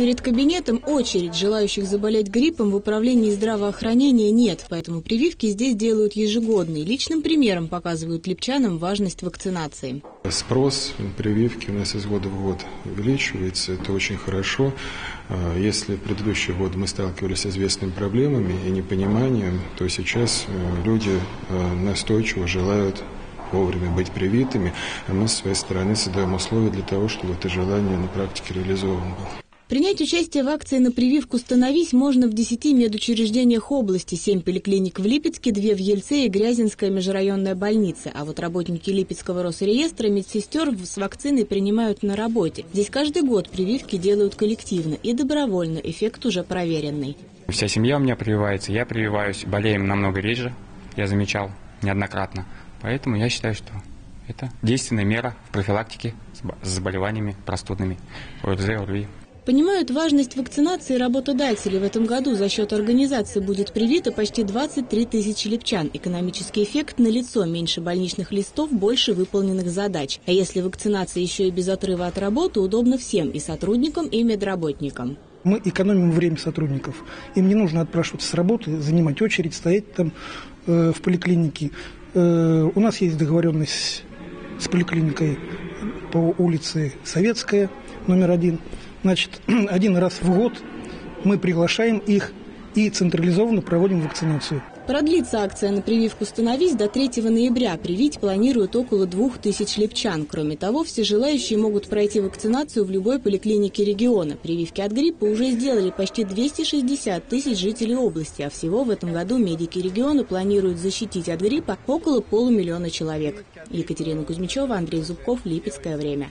Перед кабинетом очередь желающих заболеть гриппом в управлении здравоохранения нет, поэтому прививки здесь делают ежегодные. Личным примером показывают липчанам важность вакцинации. Спрос прививки у нас из года в год увеличивается, это очень хорошо. А, если в предыдущие годы мы сталкивались с известными проблемами и непониманием, то сейчас э, люди э, настойчиво желают вовремя быть привитыми, а мы, с своей стороны, создаем условия для того, чтобы это желание на практике реализовано было. Принять участие в акции на прививку «Становись» можно в 10 медучреждениях области, 7 поликлиник в Липецке, 2 в Ельце и Грязинская межрайонная больница. А вот работники Липецкого Росреестра медсестер с вакциной принимают на работе. Здесь каждый год прививки делают коллективно и добровольно, эффект уже проверенный. Вся семья у меня прививается, я прививаюсь, болеем намного реже, я замечал неоднократно. Поэтому я считаю, что это действенная мера в профилактике с заболеваниями простудными ОРЗ, ОРВИ. Понимают важность вакцинации работодатели. В этом году за счет организации будет привито почти 23 тысячи липчан. Экономический эффект налицо. Меньше больничных листов, больше выполненных задач. А если вакцинация еще и без отрыва от работы, удобно всем, и сотрудникам, и медработникам. Мы экономим время сотрудников. Им не нужно отпрашиваться с работы, занимать очередь, стоять там э, в поликлинике. Э, у нас есть договоренность с поликлиникой по улице Советская, номер один. Значит, один раз в год мы приглашаем их и централизованно проводим вакцинацию. Продлится акция на прививку «Становись» до 3 ноября. Привить планируют около двух тысяч лепчан. Кроме того, все желающие могут пройти вакцинацию в любой поликлинике региона. Прививки от гриппа уже сделали почти 260 тысяч жителей области, а всего в этом году медики региона планируют защитить от гриппа около полумиллиона человек. Екатерина Кузьмичева, Андрей Зубков, Липецкое время.